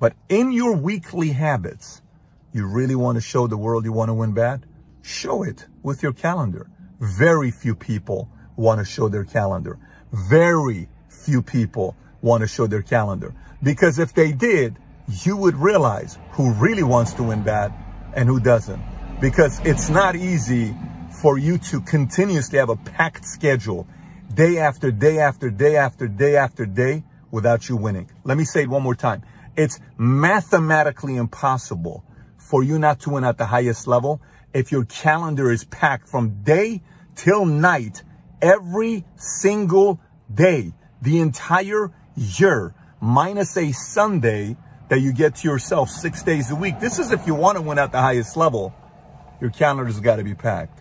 But in your weekly habits, you really want to show the world you want to win bad? Show it with your calendar. Very few people want to show their calendar. Very few people want to show their calendar. Because if they did, you would realize who really wants to win bad and who doesn't. Because it's not easy for you to continuously have a packed schedule day after day after day after day after day without you winning. Let me say it one more time. It's mathematically impossible for you not to win at the highest level if your calendar is packed from day till night every single day, the entire year, minus a Sunday that you get to yourself six days a week. This is if you want to win at the highest level. Your calendar's got to be packed.